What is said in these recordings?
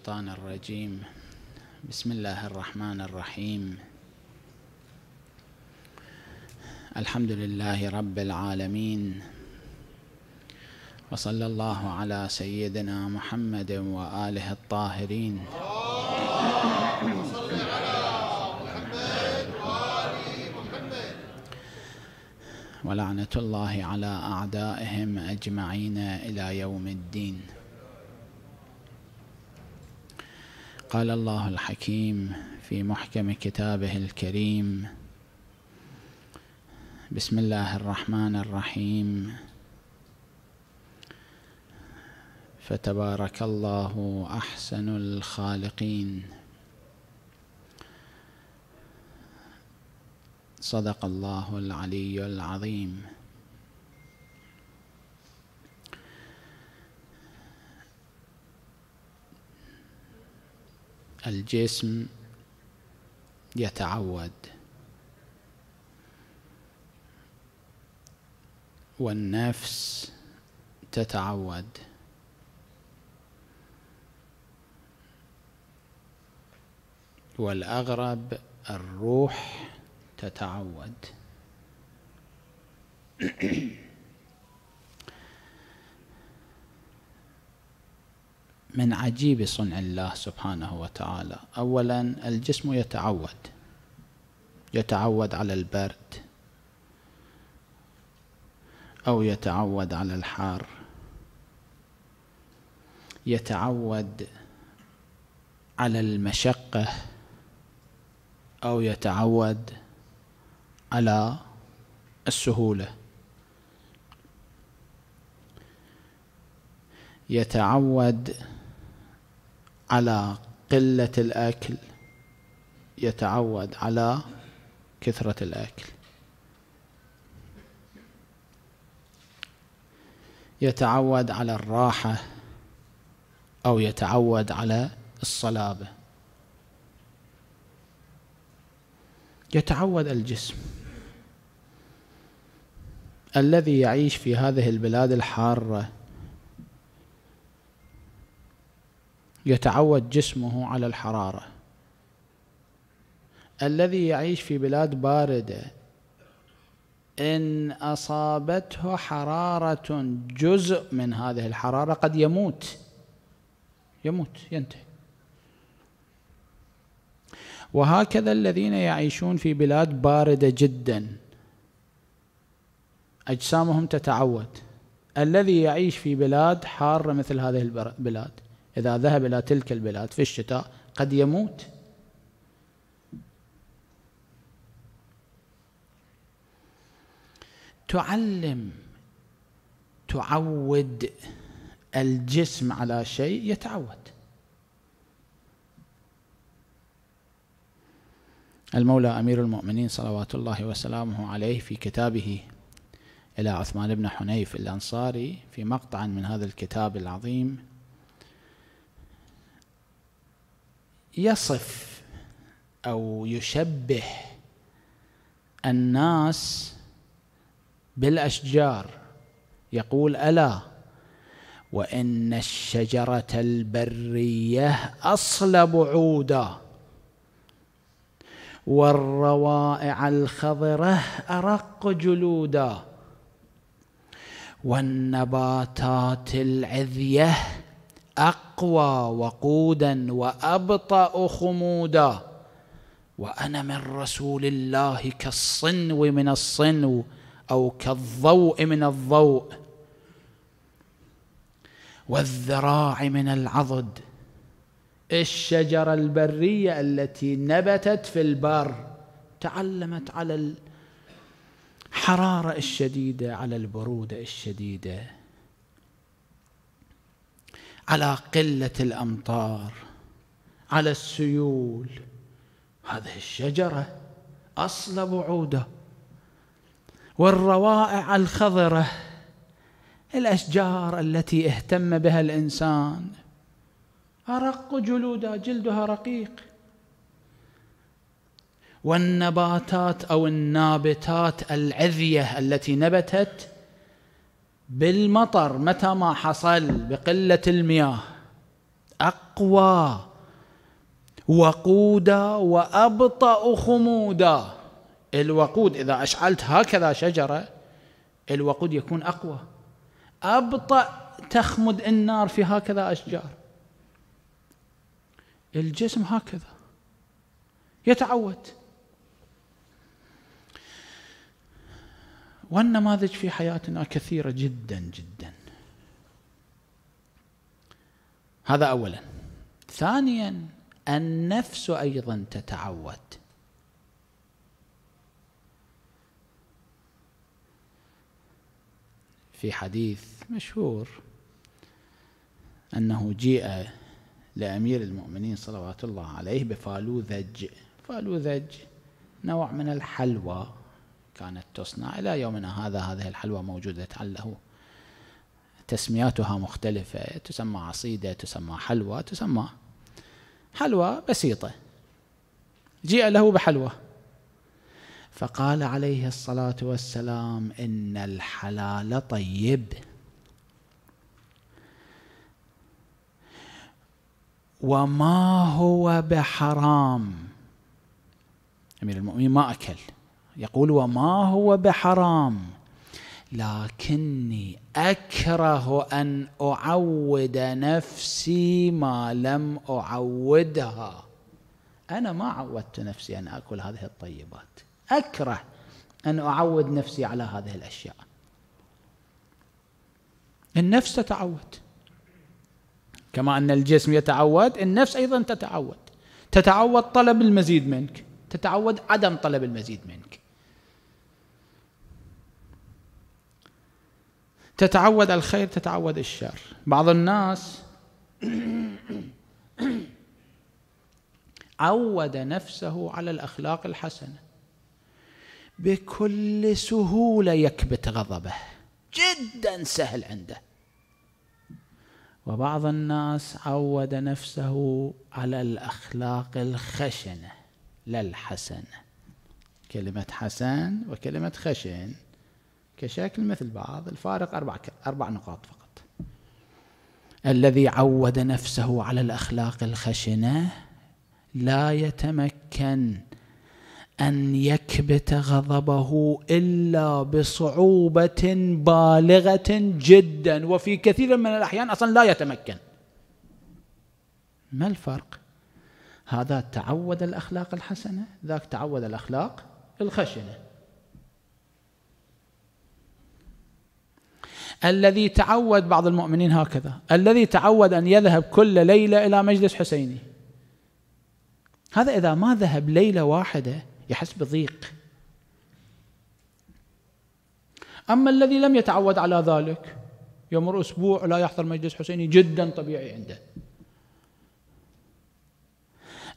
الشيطان الرجيم. بسم الله الرحمن الرحيم. الحمد لله رب العالمين. وصلى الله على سيدنا محمد وآله الطاهرين. ولعنة الله على أعدائهم أجمعين إلى يوم الدين. قال الله الحكيم في محكم كتابه الكريم بسم الله الرحمن الرحيم. فتبارك الله أحسن الخالقين. صدق الله العلي العظيم. الجسم يتعود. والنفس تتعود. والأغرب الروح تتعود. من عجيب صنع الله سبحانه وتعالى. اولا الجسم يتعود. يتعود على البرد. أو يتعود على الحار. يتعود على المشقة. أو يتعود على السهولة. يتعود على قلة الأكل يتعود على كثرة الأكل. يتعود على الراحة أو يتعود على الصلابة. يتعود الجسم. الذي يعيش في هذه البلاد الحارة يتعود جسمه على الحرارة. الذي يعيش في بلاد باردة إن أصابته حرارة جزء من هذه الحرارة قد يموت. يموت ينتهي. وهكذا الذين يعيشون في بلاد باردة جدا أجسامهم تتعود. الذي يعيش في بلاد حارة مثل هذه البلاد إذا ذهب إلى تلك البلاد في الشتاء قد يموت. تعلم تعود الجسم على شيء يتعود. المولى أمير المؤمنين صلوات الله وسلامه عليه في كتابه إلى عثمان بن حنيف الأنصاري في مقطع من هذا الكتاب العظيم يصف أو يشبه الناس بالأشجار. يقول ألا وإن الشجرة البرية اصلب عودا والروائع الخضرة أرق جلودا والنباتات العذية أقوى وقودا وأبطأ خمودا. وأنا من رسول الله كالصنو من الصنو أو كالضوء من الضوء. والذراع من العضد. الشجرة البرية التي نبتت في البر تعلمت على الحرارة الشديدة على البرودة الشديدة. على قلة الأمطار على السيول. هذه الشجرة اصلب عوده والروائع الخضرة الأشجار التي اهتم بها الإنسان. أرق جلودها جلدها رقيق. والنباتات أو النابتات العذية التي نبتت بالمطر متى ما حصل بقلة المياه؟ أقوى وقودا وأبطأ خمودا الوقود إذا أشعلت هكذا شجرة الوقود يكون أقوى. أبطأ تخمد النار في هكذا أشجار. الجسم هكذا. يتعود. والنماذج في حياتنا كثيرة جدا جدا. هذا أولا. ثانيا النفس أيضا تتعود. في حديث مشهور أنه جيء لأمير المؤمنين صلوات الله عليه بفالوذج. فالوذج نوع من الحلوى. كانت تصنع إلى يومنا هذا هذه الحلوى موجودة له تسمياتها مختلفة تسمى عصيدة تسمى حلوى تسمى حلوى بسيطة. جيء له بحلوى. فقال عليه الصلاة والسلام إن الحلال طيب. وما هو بحرام؟ أمير المؤمنين ما أكل. يقول وما هو بحرام لكني أكره أن أعود نفسي ما لم أعودها. أنا ما عودت نفسي أن أكل هذه الطيبات. أكره أن أعود نفسي على هذه الأشياء. النفس تتعود. كما أن الجسم يتعود النفس أيضا تتعود. تتعود طلب المزيد منك. تتعود عدم طلب المزيد منك. تتعود الخير تتعود الشر. بعض الناس عود نفسه على الأخلاق الحسنة. بكل سهولة يكبت غضبه. جدا سهل عنده. وبعض الناس عود نفسه على الأخلاق الخشنة لا الحسنة. كلمة حسن وكلمة خشن. كشكل مثل بعض الفارق أربع, أربع نقاط فقط. الذي عود نفسه على الأخلاق الخشنة لا يتمكن أن يكبت غضبه إلا بصعوبة بالغة جدا. وفي كثير من الأحيان أصلا لا يتمكن. ما الفرق؟ هذا تعود الأخلاق الحسنة ذاك تعود الأخلاق الخشنة. الذي تعود بعض المؤمنين هكذا. الذي تعود أن يذهب كل ليلة إلى مجلس حسيني. هذا إذا ما ذهب ليلة واحدة يحس بضيق. أما الذي لم يتعود على ذلك يمر أسبوع لا يحضر مجلس حسيني جدا طبيعي عنده.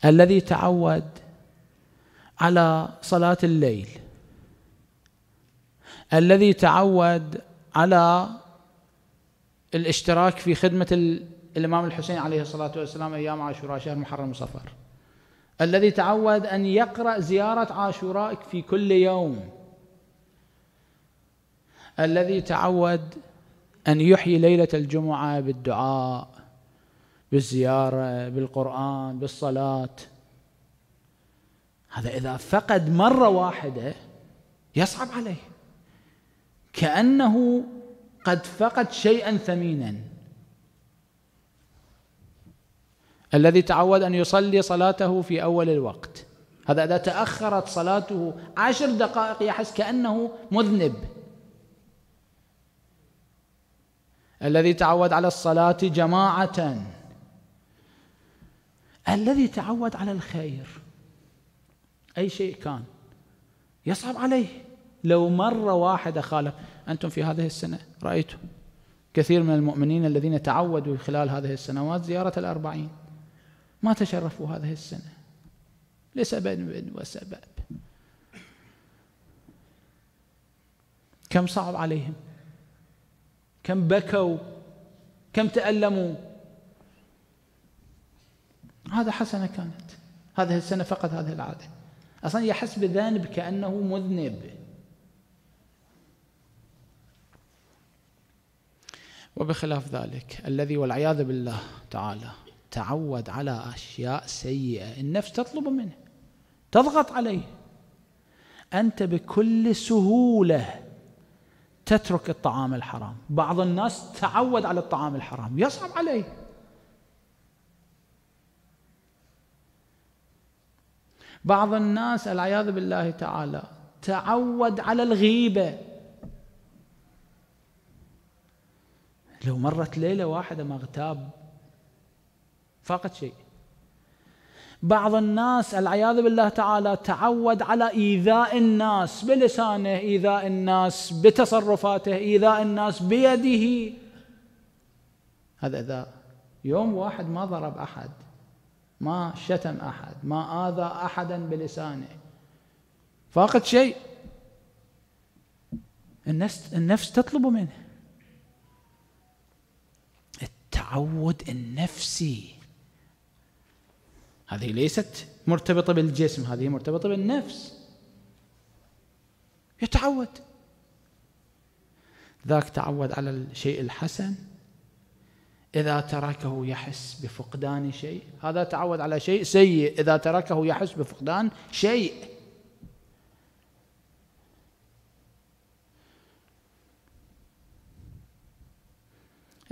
الذي تعود على صلاة الليل. الذي تعود على الاشتراك في خدمة الإمام الحسين عليه الصلاة والسلام أيام عاشوراء شهر محرم وصفر الذي تعود أن يقرأ زيارة عاشوراء في كل يوم. الذي تعود أن يحيي ليلة الجمعة بالدعاء بالزيارة بالقرآن بالصلاة. هذا إذا فقد مرة واحدة يصعب عليه. كأنه قد فقد شيئا ثمينا. الذي تعود أن يصلي صلاته في أول الوقت. هذا إذا تأخرت صلاته عشر دقائق يحس كأنه مذنب. الذي تعود على الصلاة جماعة. الذي تعود على الخير. أي شيء كان يصعب عليه. لو مرة واحدة خالف. أنتم في هذه السنة رأيتم كثير من المؤمنين الذين تعودوا خلال هذه السنوات زيارة الأربعين. ما تشرفوا هذه السنة. لسبب وسبب. كم صعب عليهم. كم بكوا. كم تألموا. هذا حسنة كانت. هذه السنة فقط هذه العادة. أصلا يحس بذنب كأنه مذنب. وبخلاف ذلك الذي والعياذ بالله تعالى تعود على أشياء سيئة النفس تطلب منه تضغط عليه. أنت بكل سهولة تترك الطعام الحرام. بعض الناس تعود على الطعام الحرام يصعب عليه. بعض الناس العياذ بالله تعالى تعود على الغيبة. لو مرت ليلة واحدة ما اغتاب فقط شيء. بعض الناس العياذ بالله تعالى تعود على إيذاء الناس بلسانه إيذاء الناس بتصرفاته إيذاء الناس بيده. هذا ايذاء يوم واحد ما ضرب أحد ما شتم أحد ما آذى أحدا بلسانه فاقد شيء. النفس النفس تطلب منه. التعود النفسي هذه ليست مرتبطة بالجسم هذه مرتبطة بالنفس. يتعود. ذاك تعود على الشيء الحسن. إذا تركه يحس بفقدان شيء هذا تعود على شيء سيء. إذا تركه يحس بفقدان شيء.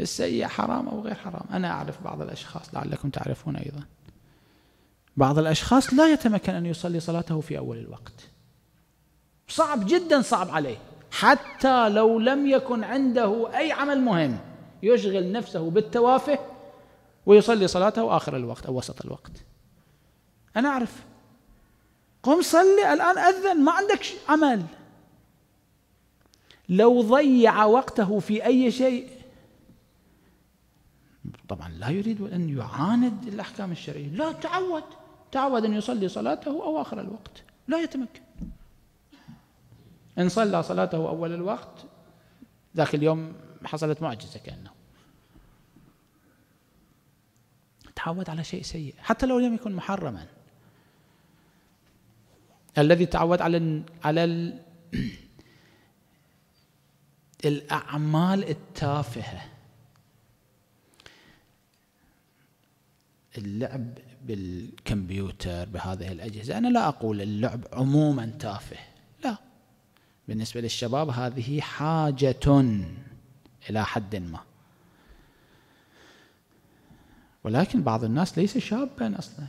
السيء حرام أو غير حرام. أنا أعرف بعض الأشخاص لعلكم تعرفون أيضا. بعض الأشخاص لا يتمكن أن يصلي صلاته في أول الوقت. صعب جدا صعب عليه. حتى لو لم يكن عنده أي عمل مهم يشغل نفسه بالتوافه ويصلي صلاته آخر الوقت أو وسط الوقت. أنا أعرف. قم صلي الآن أذن ما عندك عمل. لو ضيع وقته في أي شيء طبعا لا يريد أن يعاند الأحكام الشرعية. لا تعود. تعود أن يصلي صلاته أواخر الوقت. لا يتمكن. إن صلى صلاته أول الوقت ذاك اليوم حصلت معجزة كأنه. تعود على شيء سيء. حتى لو لم يكن محرما. الذي تعود على على الأعمال التافهة. اللعب بالكمبيوتر بهذه الأجهزة. أنا لا أقول اللعب عموما تافه لا. بالنسبة للشباب هذه حاجة إلى حد ما. ولكن بعض الناس ليس شابا أصلا.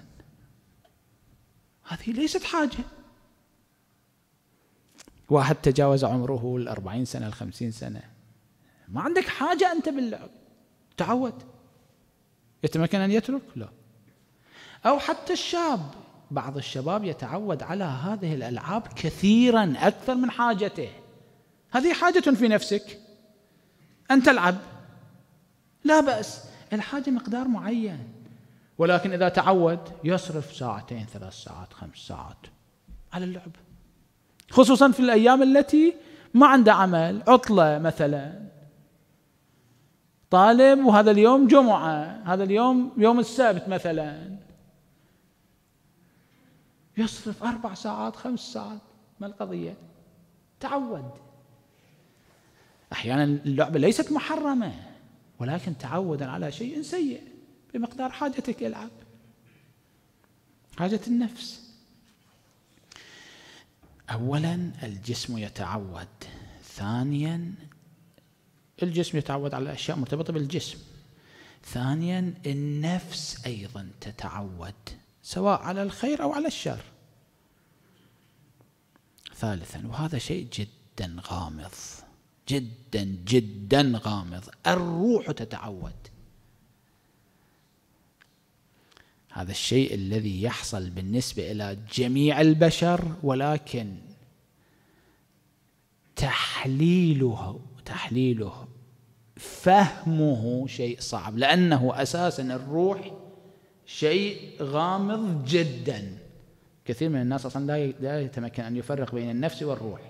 هذه ليست حاجة. واحد تجاوز عمره الأربعين سنة الخمسين سنة. ما عندك حاجة أنت باللعب. تعود. يتمكن أن يترك؟ لا. أو حتى الشاب بعض الشباب يتعود على هذه الألعاب كثيرا أكثر من حاجته. هذه حاجة في نفسك. أن تلعب. لا بأس. الحاجة مقدار معين. ولكن إذا تعود يصرف ساعتين ثلاث ساعات خمس ساعات على اللعب. خصوصا في الأيام التي ما عنده عمل عطلة مثلا. طالب وهذا اليوم جمعة هذا اليوم يوم السبت مثلا. يصرف أربع ساعات خمس ساعات ما القضية؟ تعود. أحيانا اللعبة ليست محرمة ولكن تعودا على شيء سيء بمقدار حاجتك العب حاجة النفس. أولا الجسم يتعود ثانيا الجسم يتعود على أشياء مرتبطة بالجسم. ثانيا النفس أيضا تتعود سواء على الخير أو على الشر. ثالثا وهذا شيء جدا غامض. جدا جدا غامض. الروح تتعود. هذا الشيء الذي يحصل بالنسبة إلى جميع البشر ولكن تحليله تحليله فهمه شيء صعب لأنه أساسا الروح شيء غامض جدا. كثير من الناس أصلا لا يتمكن أن يفرق بين النفس والروح.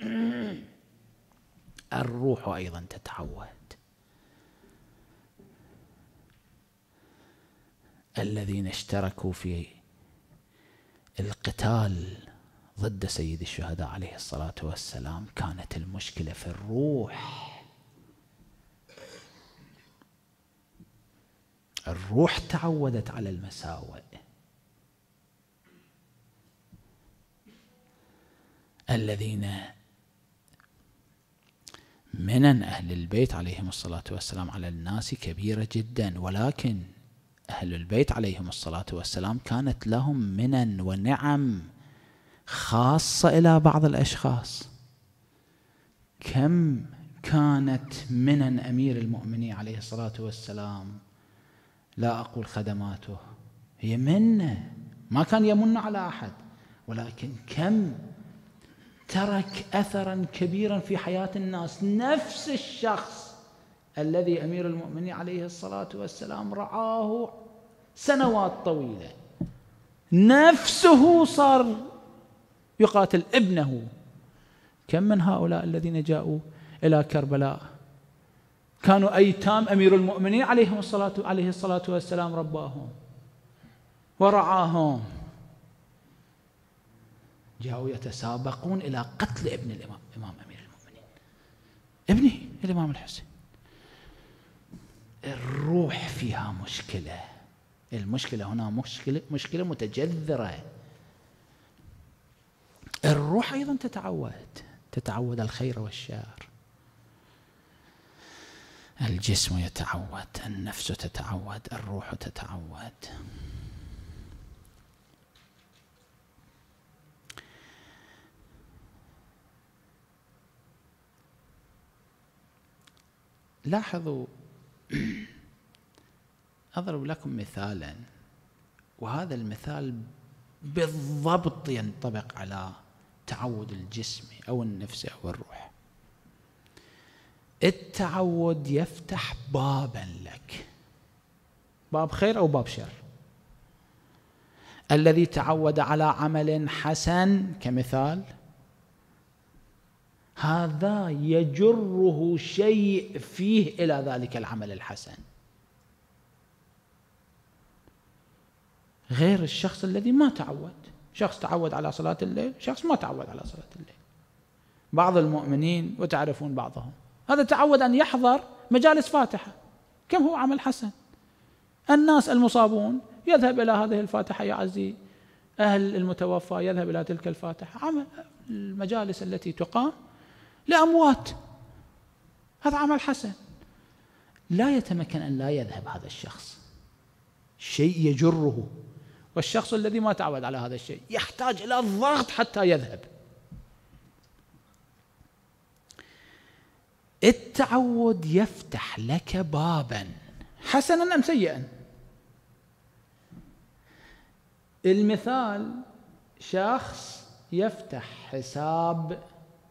الروح أيضا تتعود. الذين اشتركوا في القتال ضد سيد الشهداء عليه الصلاة والسلام كانت المشكلة في الروح. الروح تعودت على المساوئ. الذين منن أهل البيت عليهم الصلاة والسلام على الناس كبيرة جدا ولكن أهل البيت عليهم الصلاة والسلام كانت لهم منن ونعم خاصة إلى بعض الأشخاص. كم كانت منن أمير المؤمنين عليه الصلاة والسلام؟ لا أقول خدماته. هي منة. ما كان يمن على أحد. ولكن كم ترك اثرا كبيرا في حياة الناس. نفس الشخص الذي أمير المؤمنين عليه الصلاة والسلام رعاه سنوات طويلة. نفسه صار يقاتل ابنه. كم من هؤلاء الذين جاءوا إلى كربلاء؟ كانوا ايتام أمير المؤمنين عليه الصلاه عليه الصلاة والسلام رباهم ورعاهم. جاءوا يتسابقون إلى قتل ابن الإمام إمام أمير المؤمنين. ابني الإمام الحسين. الروح فيها مشكلة. المشكلة هنا مشكلة مشكلة متجذرة. الروح أيضا تتعود. تتعود الخير والشر. الجسم يتعود النفس تتعود الروح تتعود. لاحظوا أضرب لكم مثالا وهذا المثال بالضبط ينطبق على تعود الجسم أو النفس أو الروح. التعود يفتح بابا لك. باب خير أو باب شر؟ الذي تعود على عمل حسن كمثال. هذا يجره شيء فيه إلى ذلك العمل الحسن. غير الشخص الذي ما تعود. شخص تعود على صلاة الليل شخص ما تعود على صلاة الليل. بعض المؤمنين وتعرفون بعضهم هذا تعود أن يحضر مجالس فاتحة. كم هو عمل حسن؟ الناس المصابون يذهب إلى هذه الفاتحة يعزي أهل المتوفى يذهب إلى تلك الفاتحة. عمل المجالس التي تقام لأموات. هذا عمل حسن. لا يتمكن أن لا يذهب هذا الشخص. شيء يجره. والشخص الذي ما تعود على هذا الشيء يحتاج إلى الضغط حتى يذهب. التعود يفتح لك بابا. حسنا أم سيئا؟ المثال شخص يفتح حساب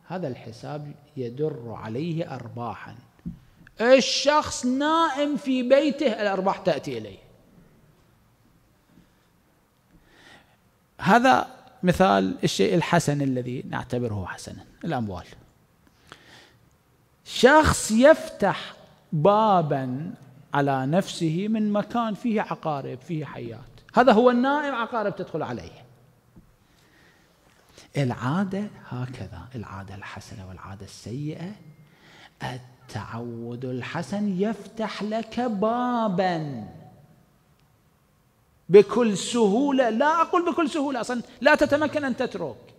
هذا الحساب يدر عليه أرباحا. الشخص نائم في بيته الأرباح تأتي إليه. هذا مثال الشيء الحسن الذي نعتبره حسنا الأموال. شخص يفتح بابا على نفسه من مكان فيه عقارب فيه حيات هذا هو النائم عقارب تدخل عليه. العادة هكذا العادة الحسنة والعادة السيئة التعود الحسن يفتح لك بابا. بكل سهولة لا أقول بكل سهولة أصلا لا تتمكن أن تترك.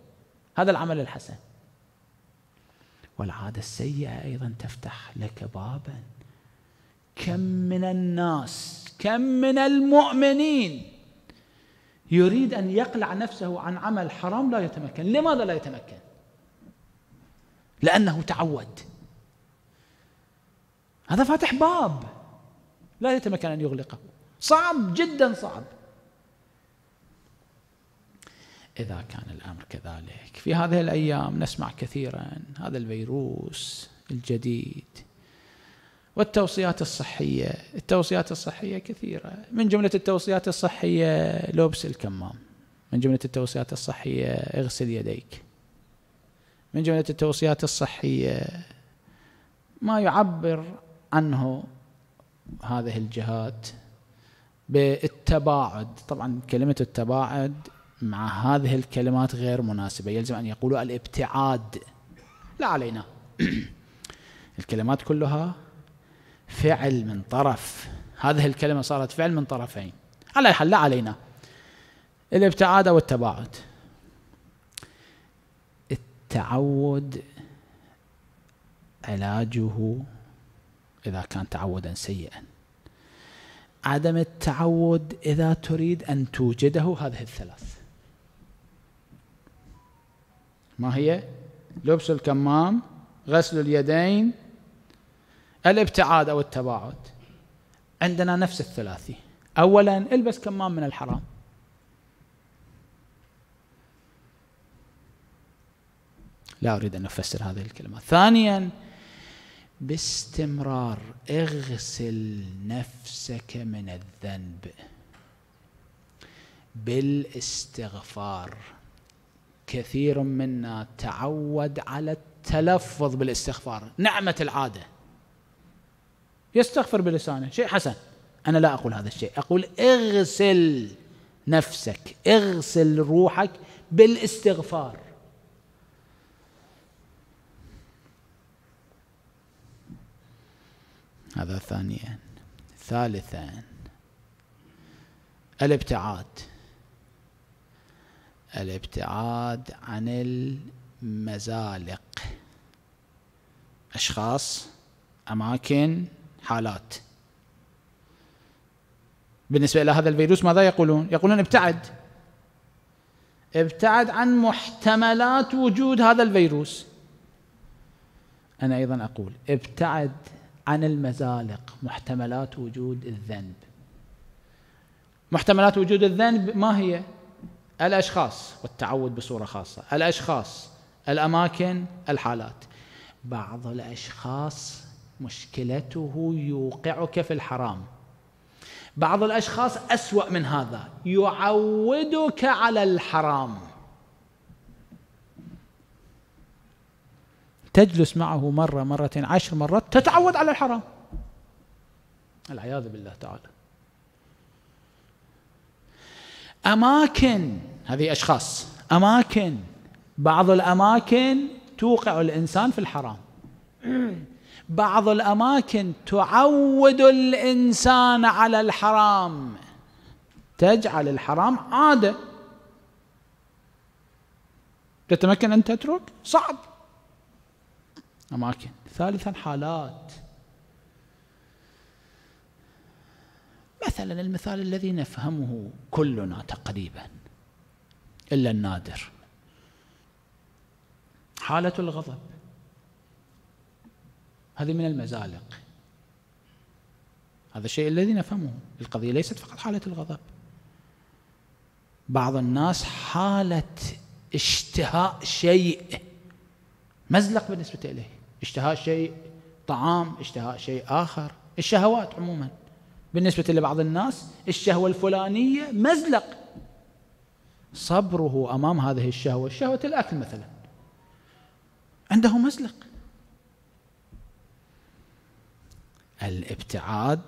هذا العمل الحسن. والعادة السيئة أيضا تفتح لك بابا. كم من الناس كم من المؤمنين يريد أن يقلع نفسه عن عمل حرام لا يتمكن. لماذا لا يتمكن؟ لأنه تعود. هذا فاتح باب. لا يتمكن أن يغلقه. صعب جدا صعب. إذا كان الأمر كذلك. في هذه الأيام نسمع كثيرا هذا الفيروس الجديد والتوصيات الصحية. التوصيات الصحية كثيرة. من جملة التوصيات الصحية لبس الكمام. من جملة التوصيات الصحية اغسل يديك. من جملة التوصيات الصحية ما يعبر عنه هذه الجهات بالتباعد. طبعا كلمة التباعد مع هذه الكلمات غير مناسبة. يلزم أن يقولوا الابتعاد. لا علينا. الكلمات كلها فعل من طرف. هذه الكلمة صارت فعل من طرفين. على حل لا علينا. الابتعاد أو التباعد. التعود علاجه إذا كان تعودا سيئا. عدم التعود إذا تريد أن توجده هذه الثلاث. ما هي؟ لبس الكمام غسل اليدين الابتعاد أو التباعد. عندنا نفس الثلاثي. أولا البس كمام من الحرام. لا أريد أن أفسر هذه الكلمات ثانيا باستمرار اغسل نفسك من الذنب بالاستغفار. كثير منا تعود على التلفظ بالاستغفار نعمة العادة. يستغفر بلسانه. شيء حسن. أنا لا أقول هذا الشيء. أقول اغسل نفسك اغسل روحك بالاستغفار. هذا ثانيا. ثالثا. الابتعاد. الابتعاد عن المزالق. أشخاص أماكن حالات. بالنسبة إلى هذا الفيروس ماذا يقولون؟ يقولون ابتعد. ابتعد عن محتملات وجود هذا الفيروس. أنا أيضا أقول ابتعد عن المزالق محتملات وجود الذنب. محتملات وجود الذنب ما هي؟ الأشخاص والتعود بصورة خاصة. الأشخاص الأماكن الحالات. بعض الأشخاص مشكلته يوقعك في الحرام. بعض الأشخاص أسوأ من هذا يعودك على الحرام. تجلس معه مرة مرتين عشر مرات تتعود على الحرام. العياذ بالله تعالى. أماكن. هذه أشخاص. أماكن. بعض الأماكن توقع الإنسان في الحرام. بعض الأماكن تعود الإنسان على الحرام. تجعل الحرام عادة. تتمكن أن تترك صعب. أماكن. ثالثا حالات مثلا المثال الذي نفهمه كلنا تقريبا إلا النادر. حالة الغضب. هذه من المزالق. هذا الشيء الذي نفهمه. القضية ليست فقط حالة الغضب. بعض الناس حالة اشتهاء شيء مزلق بالنسبة إليه. اشتهاء شيء طعام اشتهاء شيء آخر. الشهوات عموما. بالنسبة لبعض الناس الشهوة الفلانية مزلق. صبره أمام هذه الشهوة شهوة الأكل مثلا. عنده مزلق. الابتعاد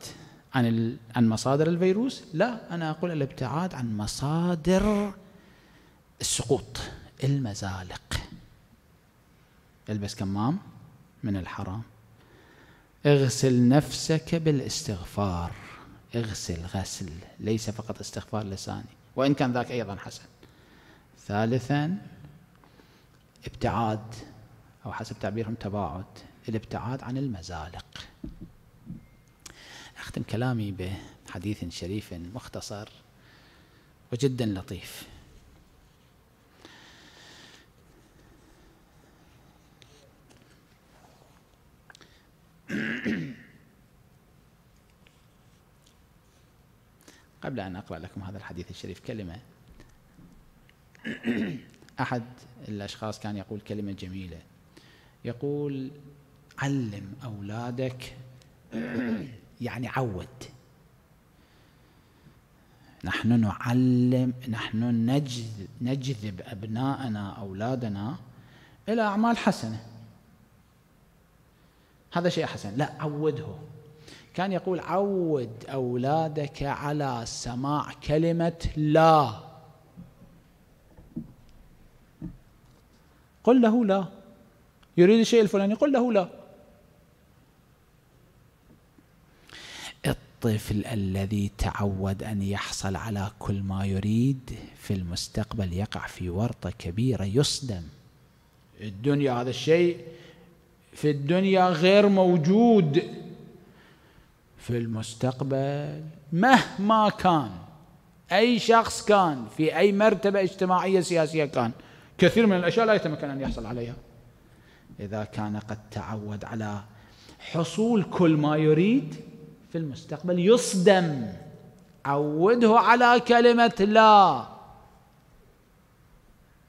عن عن مصادر الفيروس؟ لا أنا أقول الابتعاد عن مصادر السقوط المزالق. البس كمام من الحرام. اغسل نفسك بالاستغفار. اغسل غسل ليس فقط استغفار لساني وإن كان ذاك أيضا حسن. ثالثا ابتعاد أو حسب تعبيرهم تباعد الابتعاد عن المزالق. أختم كلامي بحديث شريف مختصر وجدا لطيف. قبل أن أقرأ لكم هذا الحديث الشريف كلمة. أحد الأشخاص كان يقول كلمة جميلة. يقول علم أولادك يعني عود. نحن نعلم نحن نجذب, نجذب أبناءنا أولادنا إلى أعمال حسنة. هذا شيء حسن. لا عوده. كان يقول عود أولادك على سماع كلمة لا. قل له لا. يريد الشيء الفلاني؟ قل له لا. الطفل الذي تعود أن يحصل على كل ما يريد في المستقبل يقع في ورطة كبيرة يصدم. الدنيا هذا الشيء في الدنيا غير موجود. في المستقبل مهما كان أي شخص كان في أي مرتبة اجتماعية سياسية كان كثير من الأشياء لا يتمكن أن يحصل عليها. إذا كان قد تعود على حصول كل ما يريد في المستقبل يصدم عوده على كلمة لا.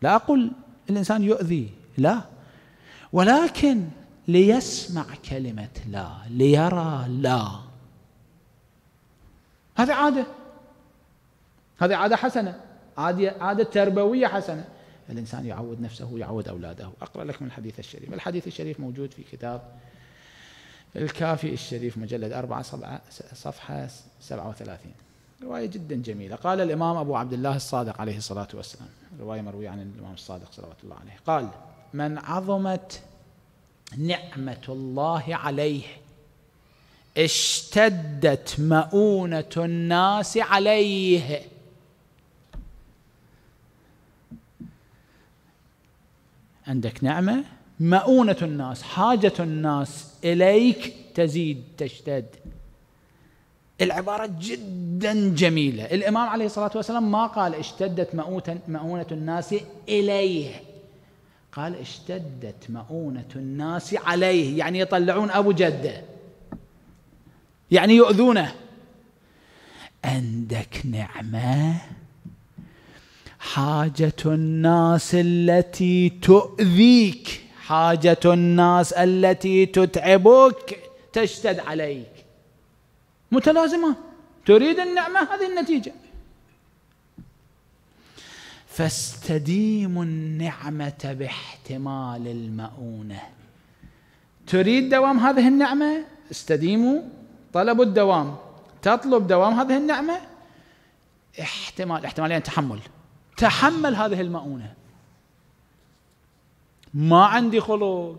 لا أقول الإنسان يؤذي لا. ولكن ليسمع كلمة لا ليرى لا. هذه عادة. هذه عادة حسنة. عادة, عادة تربوية حسنة. الإنسان يعود نفسه ويعود أولاده. أقرأ لكم الحديث الشريف. الحديث الشريف موجود في كتاب الكافي الشريف مجلد أربعة صفحة سبعة وثلاثين. رواية جدا جميلة. قال الإمام أبو عبد الله الصادق عليه الصلاة والسلام. رواية مروية عن الإمام الصادق صلوات الله عليه. قال من عظمت نعمة الله عليه اشتدت مؤونة الناس عليه. عندك نعمة؟ مؤونة الناس حاجة الناس إليك تزيد تشتد. العبارة جدا جميلة. الإمام عليه الصلاة والسلام ما قال اشتدت مؤونة الناس إليه. قال اشتدت مؤونة الناس عليه يعني يطلعون أبو جدة. يعني يؤذونه. عندك نعمة؟ حاجة الناس التي تؤذيك حاجة الناس التي تتعبك تشتد عليك. متلازمة. تريد النعمة؟ هذه النتيجة. فاستديموا النعمة باحتمال المؤونة. تريد دوام هذه النعمة؟ استديموا طلبوا الدوام. تطلب دوام هذه النعمة؟ احتمال احتمالين تحمل. تحمل هذه المؤونة. ما عندي خلق.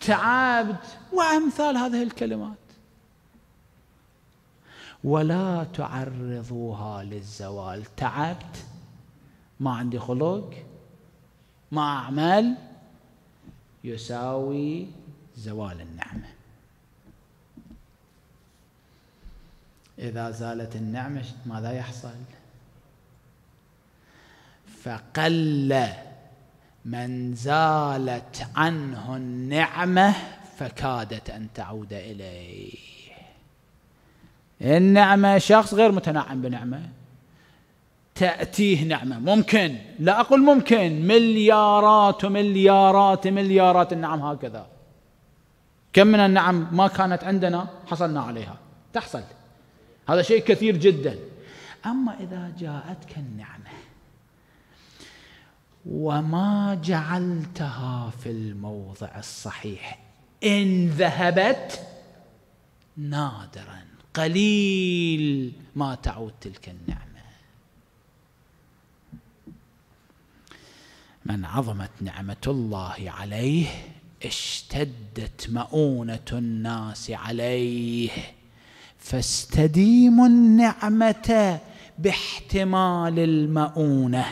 تعبت. وأمثال هذه الكلمات. ولا تعرضوها للزوال. تعبت. ما عندي خلق. ما أعمل. يساوي زوال النعمة. إذا زالت النعمة ماذا يحصل؟ فقل من زالت عنه النعمة فكادت أن تعود إليه. النعمة شخص غير متنعم بنعمة. تأتيه نعمة. ممكن. لا أقول ممكن. مليارات ومليارات مليارات النعم هكذا. كم من النعم ما كانت عندنا حصلنا عليها. تحصل. هذا شيء كثير جدا. أما إذا جاءتك النعمة وما جعلتها في الموضع الصحيح إن ذهبت نادرا قليل ما تعود تلك النعمة. من عظمت نعمة الله عليه اشتدت مؤونة الناس عليه. فاستديموا النعمة باحتمال المؤونة.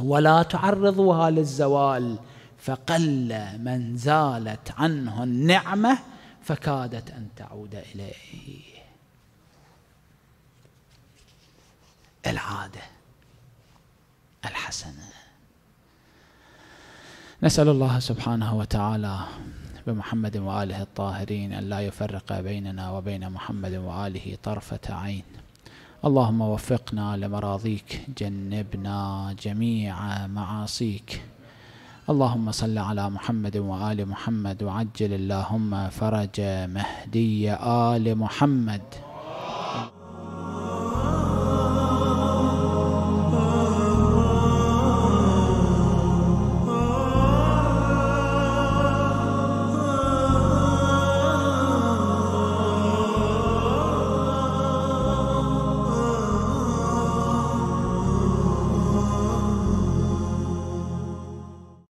ولا تعرضوها للزوال فقل من زالت عنه النعمة فكادت أن تعود إليه. العادة الحسنة. نسأل الله سبحانه وتعالى بمحمد وآله الطاهرين أن لا يفرق بيننا وبين محمد وآله طرفة عين. اللهم وفقنا لمراضيك جنبنا جميع معاصيك. اللهم صل على محمد وآل محمد وعجل اللهم فرج مهدي آل محمد.